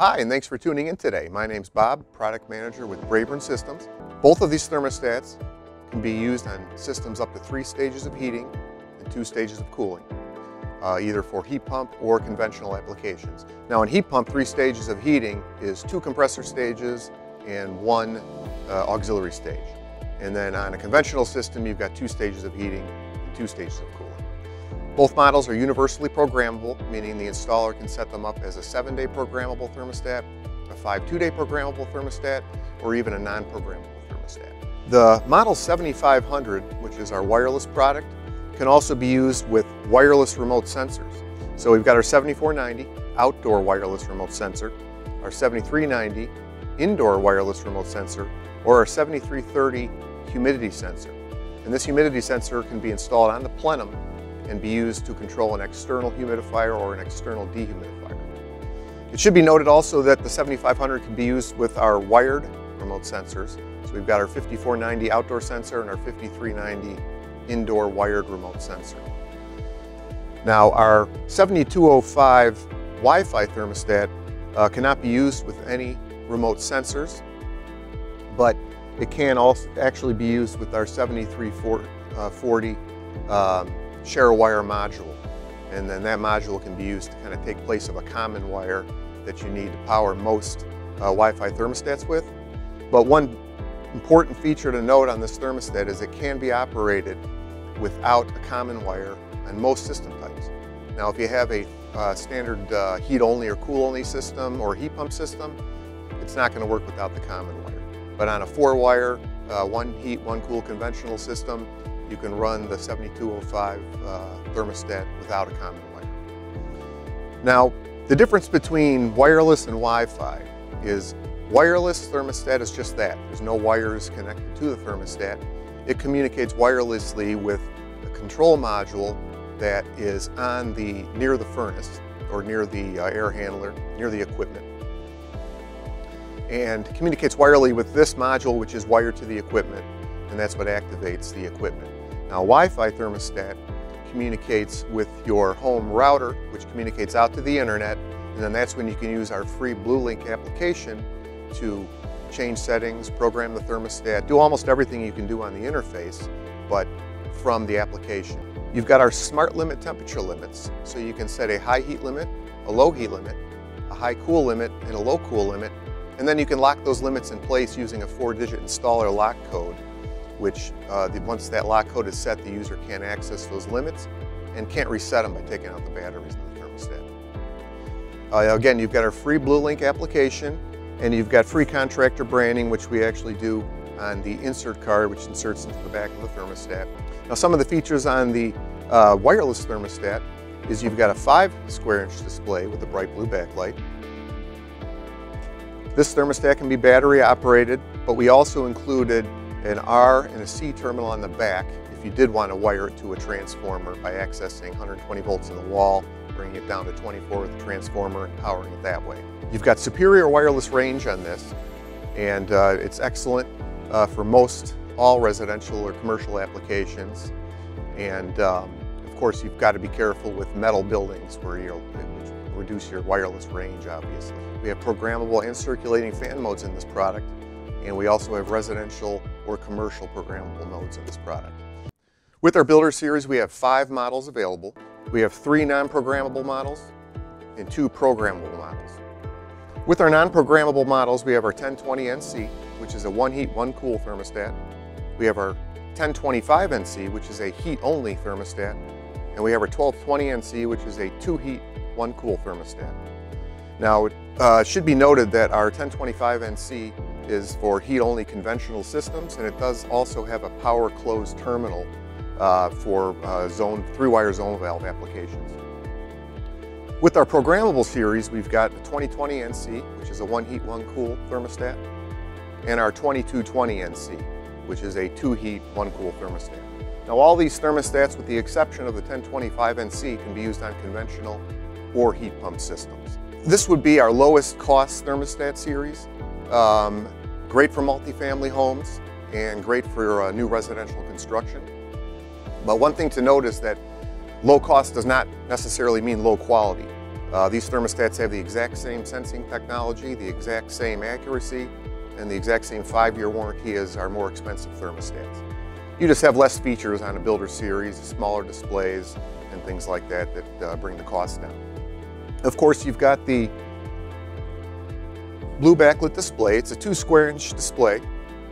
Hi, and thanks for tuning in today. My name's Bob, Product Manager with Braeburn Systems. Both of these thermostats can be used on systems up to three stages of heating and two stages of cooling, uh, either for heat pump or conventional applications. Now in heat pump, three stages of heating is two compressor stages and one uh, auxiliary stage. And then on a conventional system, you've got two stages of heating and two stages of cooling. Both models are universally programmable, meaning the installer can set them up as a seven-day programmable thermostat, a five two-day programmable thermostat, or even a non-programmable thermostat. The Model 7500, which is our wireless product, can also be used with wireless remote sensors. So we've got our 7490 outdoor wireless remote sensor, our 7390 indoor wireless remote sensor, or our 7330 humidity sensor. And this humidity sensor can be installed on the plenum and be used to control an external humidifier or an external dehumidifier. It should be noted also that the 7500 can be used with our wired remote sensors. So we've got our 5490 outdoor sensor and our 5390 indoor wired remote sensor. Now our 7205 Wi-Fi thermostat uh, cannot be used with any remote sensors, but it can also actually be used with our 7340 um, share a wire module. And then that module can be used to kind of take place of a common wire that you need to power most uh, Wi-Fi thermostats with. But one important feature to note on this thermostat is it can be operated without a common wire on most system types. Now if you have a uh, standard uh, heat only or cool only system or heat pump system, it's not going to work without the common wire. But on a four wire, uh, one heat, one cool conventional system, you can run the 7205 uh, thermostat without a common wire. Now, the difference between wireless and Wi-Fi is wireless thermostat is just that. There's no wires connected to the thermostat. It communicates wirelessly with a control module that is on the near the furnace or near the uh, air handler, near the equipment. And communicates wirelessly with this module which is wired to the equipment and that's what activates the equipment. Now, Wi-Fi thermostat communicates with your home router, which communicates out to the internet, and then that's when you can use our free BlueLink application to change settings, program the thermostat, do almost everything you can do on the interface, but from the application. You've got our smart limit temperature limits, so you can set a high heat limit, a low heat limit, a high cool limit, and a low cool limit, and then you can lock those limits in place using a four-digit installer lock code which uh, the, once that lock code is set, the user can't access those limits and can't reset them by taking out the batteries in the thermostat. Uh, again, you've got our free BlueLink application and you've got free contractor branding, which we actually do on the insert card, which inserts into the back of the thermostat. Now, some of the features on the uh, wireless thermostat is you've got a five square inch display with a bright blue backlight. This thermostat can be battery operated, but we also included an R and a C terminal on the back if you did want to wire it to a transformer by accessing 120 volts in the wall, bringing it down to 24 with the transformer and powering it that way. You've got superior wireless range on this and uh, it's excellent uh, for most all residential or commercial applications and um, of course you've got to be careful with metal buildings where you'll reduce your wireless range obviously. We have programmable and circulating fan modes in this product and we also have residential or commercial programmable modes in this product. With our Builder Series, we have five models available. We have three non-programmable models and two programmable models. With our non-programmable models, we have our 1020NC, which is a one heat, one cool thermostat. We have our 1025NC, which is a heat-only thermostat. And we have our 1220NC, which is a two heat, one cool thermostat. Now, it uh, should be noted that our 1025NC is for heat-only conventional systems, and it does also have a power closed terminal uh, for uh, zone three-wire zone valve applications. With our programmable series, we've got the 2020 NC, which is a one heat, one cool thermostat, and our 2220 NC, which is a two heat, one cool thermostat. Now all these thermostats, with the exception of the 1025 NC, can be used on conventional or heat pump systems. This would be our lowest cost thermostat series. Um, Great for multifamily homes and great for uh, new residential construction. But one thing to note is that low cost does not necessarily mean low quality. Uh, these thermostats have the exact same sensing technology, the exact same accuracy, and the exact same five-year warranty as our more expensive thermostats. You just have less features on a Builder Series, smaller displays, and things like that that uh, bring the cost down. Of course, you've got the blue backlit display. It's a two square inch display.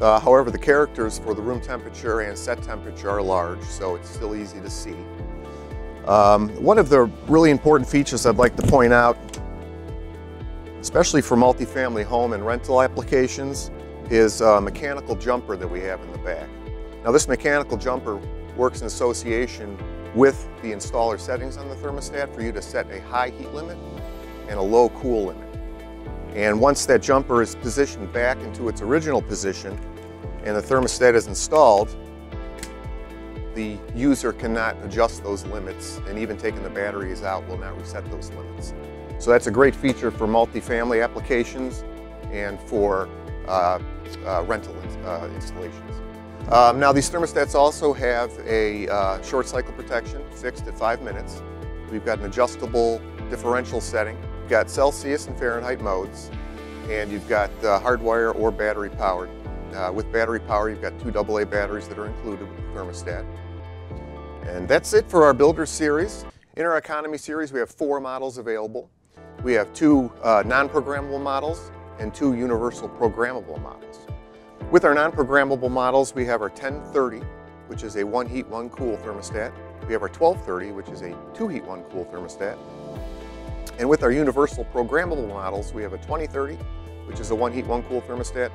Uh, however, the characters for the room temperature and set temperature are large, so it's still easy to see. Um, one of the really important features I'd like to point out, especially for multifamily home and rental applications, is a mechanical jumper that we have in the back. Now this mechanical jumper works in association with the installer settings on the thermostat for you to set a high heat limit and a low cool limit. And once that jumper is positioned back into its original position and the thermostat is installed, the user cannot adjust those limits and even taking the batteries out will not reset those limits. So that's a great feature for multifamily applications and for uh, uh, rental uh, installations. Um, now these thermostats also have a uh, short cycle protection fixed at five minutes. We've got an adjustable differential setting. Got Celsius and Fahrenheit modes and you've got uh, hardwire or battery powered. Uh, with battery power, you've got two AA batteries that are included with the thermostat. And that's it for our Builder series. In our Economy series, we have four models available. We have two uh, non-programmable models and two universal programmable models. With our non-programmable models, we have our 1030, which is a one heat, one cool thermostat. We have our 1230, which is a two heat, one cool thermostat. And with our universal programmable models, we have a 2030, which is a one heat, one cool thermostat,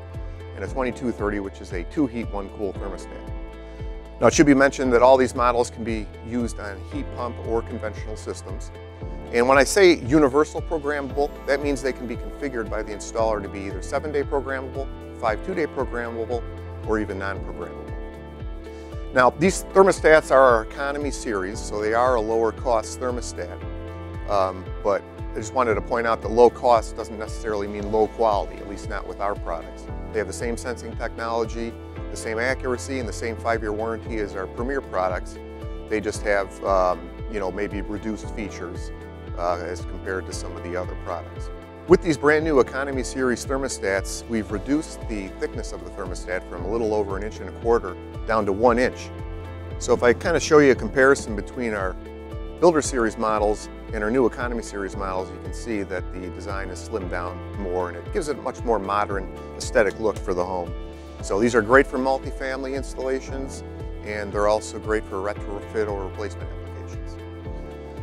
and a 2230, which is a two heat, one cool thermostat. Now it should be mentioned that all these models can be used on heat pump or conventional systems. And when I say universal programmable, that means they can be configured by the installer to be either seven day programmable, five two day programmable, or even non-programmable. Now these thermostats are our economy series, so they are a lower cost thermostat. Um, but I just wanted to point out that low cost doesn't necessarily mean low quality, at least not with our products. They have the same sensing technology, the same accuracy, and the same five-year warranty as our Premier products. They just have, um, you know, maybe reduced features uh, as compared to some of the other products. With these brand new Economy Series thermostats, we've reduced the thickness of the thermostat from a little over an inch and a quarter down to one inch. So if I kind of show you a comparison between our Builder Series models in our new Economy Series models, you can see that the design is slimmed down more and it gives it a much more modern aesthetic look for the home. So these are great for multifamily installations and they're also great for retrofit or replacement applications.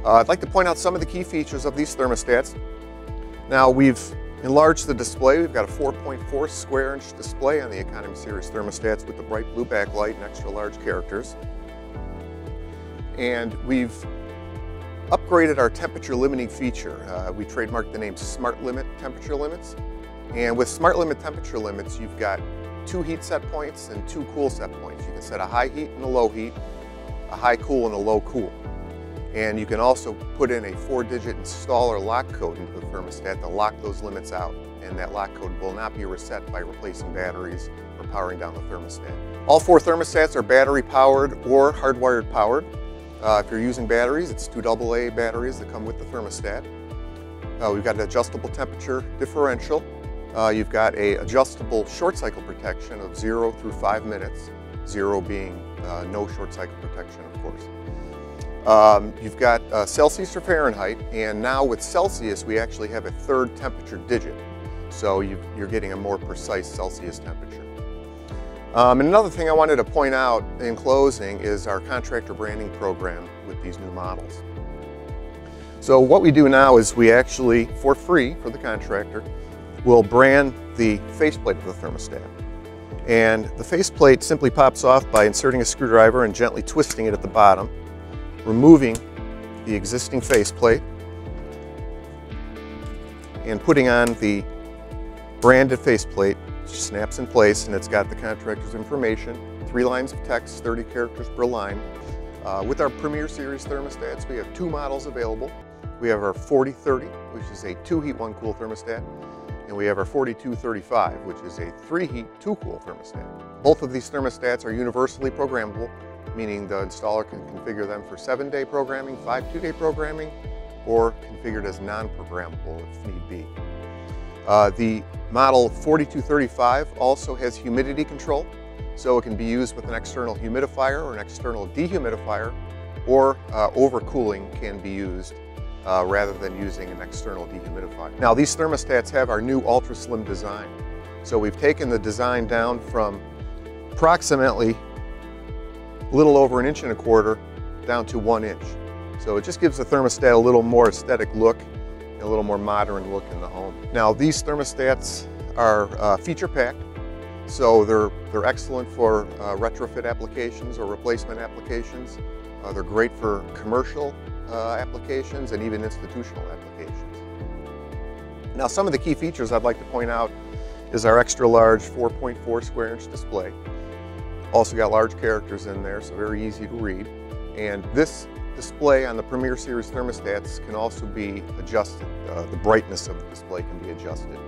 Uh, I'd like to point out some of the key features of these thermostats. Now we've enlarged the display. We've got a 4.4 square inch display on the Economy Series thermostats with the bright blue backlight and extra large characters. And we've upgraded our temperature limiting feature. Uh, we trademarked the name Smart Limit Temperature Limits. And with Smart Limit Temperature Limits, you've got two heat set points and two cool set points. You can set a high heat and a low heat, a high cool and a low cool. And you can also put in a four digit installer lock code into the thermostat to lock those limits out. And that lock code will not be reset by replacing batteries or powering down the thermostat. All four thermostats are battery powered or hardwired powered. Uh, if you're using batteries, it's two AA batteries that come with the thermostat. Uh, we've got an adjustable temperature differential. Uh, you've got a adjustable short cycle protection of zero through five minutes, zero being uh, no short cycle protection, of course. Um, you've got uh, Celsius or Fahrenheit, and now with Celsius, we actually have a third temperature digit. So you are getting a more precise Celsius temperature. Um, and another thing I wanted to point out in closing is our contractor branding program with these new models. So what we do now is we actually, for free for the contractor, will brand the faceplate of the thermostat. And the faceplate simply pops off by inserting a screwdriver and gently twisting it at the bottom, removing the existing faceplate, and putting on the branded faceplate snaps in place and it's got the contractor's information, three lines of text, 30 characters per line. Uh, with our Premier Series thermostats, we have two models available. We have our 4030, which is a two heat, one cool thermostat, and we have our 4235, which is a three heat, two cool thermostat. Both of these thermostats are universally programmable, meaning the installer can configure them for seven day programming, five two day programming, or configured as non-programmable if need be. Uh, the model 4235 also has humidity control, so it can be used with an external humidifier or an external dehumidifier, or uh, overcooling can be used uh, rather than using an external dehumidifier. Now these thermostats have our new ultra slim design. So we've taken the design down from approximately a little over an inch and a quarter down to one inch. So it just gives the thermostat a little more aesthetic look a little more modern look in the home. Now these thermostats are uh, feature packed, so they're, they're excellent for uh, retrofit applications or replacement applications. Uh, they're great for commercial uh, applications and even institutional applications. Now some of the key features I'd like to point out is our extra large 4.4 square inch display. Also got large characters in there, so very easy to read. And this display on the Premier Series thermostats can also be adjusted. Uh, the brightness of the display can be adjusted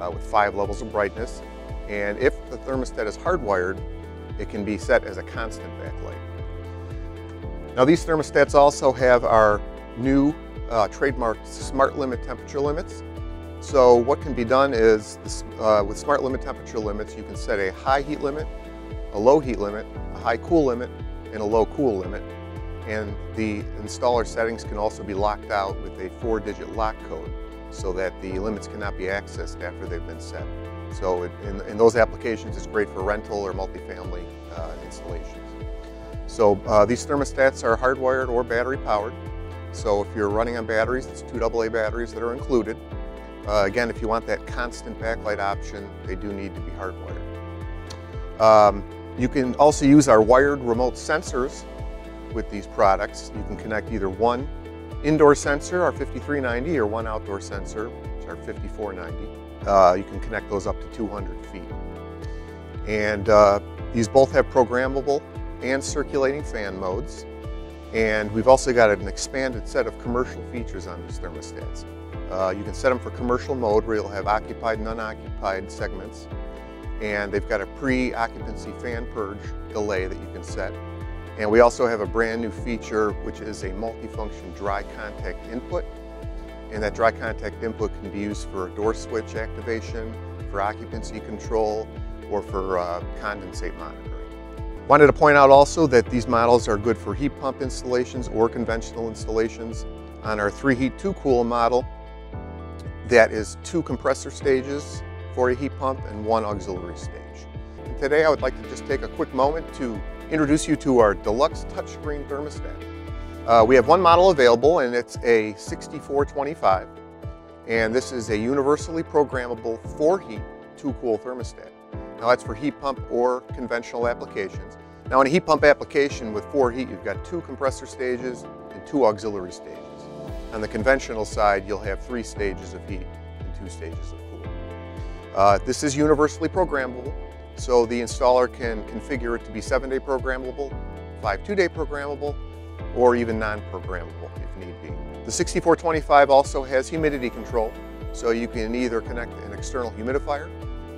uh, with five levels of brightness. And if the thermostat is hardwired, it can be set as a constant backlight. Now these thermostats also have our new uh, trademarked smart limit temperature limits. So what can be done is this, uh, with smart limit temperature limits, you can set a high heat limit, a low heat limit, a high cool limit, and a low cool limit. And the installer settings can also be locked out with a four digit lock code so that the limits cannot be accessed after they've been set. So it, in, in, those applications, it's great for rental or multifamily uh, installations. So uh, these thermostats are hardwired or battery powered. So if you're running on batteries, it's two AA batteries that are included. Uh, again, if you want that constant backlight option, they do need to be hardwired. Um, you can also use our wired remote sensors with these products. You can connect either one indoor sensor, our 5390, or one outdoor sensor, which are 5490. Uh, you can connect those up to 200 feet. And uh, these both have programmable and circulating fan modes. And we've also got an expanded set of commercial features on these thermostats. Uh, you can set them for commercial mode where you'll have occupied and unoccupied segments. And they've got a pre-occupancy fan purge delay that you can set. And we also have a brand new feature which is a multifunction dry contact input. And that dry contact input can be used for door switch activation, for occupancy control, or for uh, condensate monitoring. Wanted to point out also that these models are good for heat pump installations or conventional installations. On our 3 heat 2 cool model, that is two compressor stages for a heat pump and one auxiliary stage. And today I would like to just take a quick moment to introduce you to our deluxe touchscreen thermostat. Uh, we have one model available and it's a 6425 and this is a universally programmable 4 heat 2 cool thermostat. Now that's for heat pump or conventional applications. Now in a heat pump application with four heat, you've got two compressor stages and two auxiliary stages. On the conventional side, you'll have three stages of heat and two stages of cooling. Uh, this is universally programmable, so the installer can configure it to be seven-day programmable, five two-day programmable, or even non-programmable if need be. The 6425 also has humidity control, so you can either connect an external humidifier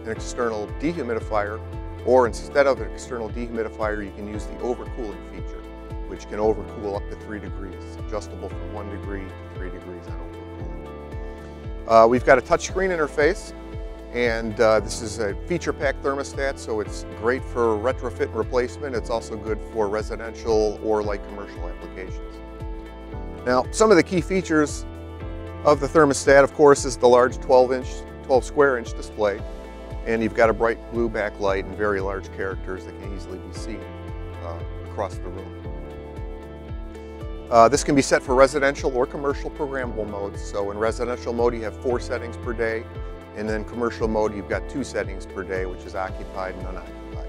an external dehumidifier, or instead of an external dehumidifier, you can use the overcooling feature, which can overcool up to three degrees, adjustable from one degree to three degrees on overcooling. Uh, we've got a touchscreen interface, and uh, this is a feature pack thermostat, so it's great for retrofit and replacement. It's also good for residential or light commercial applications. Now, some of the key features of the thermostat, of course, is the large 12 inch, 12 square inch display. And you've got a bright blue backlight and very large characters that can easily be seen uh, across the room. Uh, this can be set for residential or commercial programmable modes. So in residential mode, you have four settings per day. And then commercial mode, you've got two settings per day, which is occupied and unoccupied.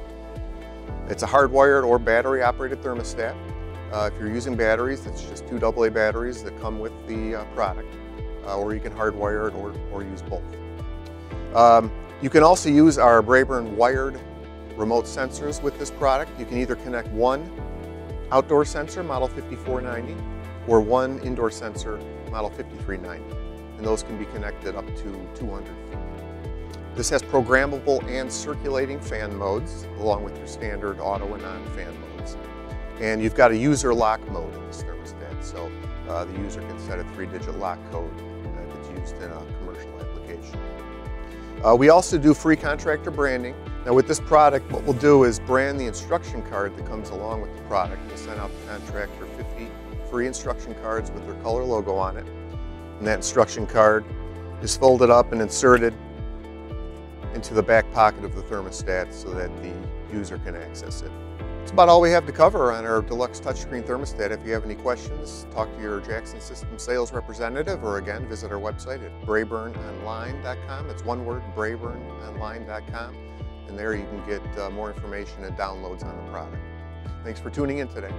It's a hardwired or battery operated thermostat. Uh, if you're using batteries, it's just two AA batteries that come with the uh, product. Uh, or you can hardwire it or, or use both. Um, you can also use our Braeburn wired remote sensors with this product. You can either connect one outdoor sensor, model 5490, or one indoor sensor, model 5390. And those can be connected up to 200 feet. This has programmable and circulating fan modes, along with your standard auto and on fan modes. And you've got a user lock mode in this thermostat. so uh, the user can set a three-digit lock code if it's used in a commercial application. Uh, we also do free contractor branding. Now with this product, what we'll do is brand the instruction card that comes along with the product. We'll send out the contractor 50 free instruction cards with their color logo on it. And that instruction card is folded up and inserted into the back pocket of the thermostat so that the user can access it. That's about all we have to cover on our deluxe touchscreen thermostat. If you have any questions, talk to your Jackson System sales representative or again, visit our website at braeburnonline.com. It's one word, braeburnonline.com. And there you can get uh, more information and downloads on the product. Thanks for tuning in today.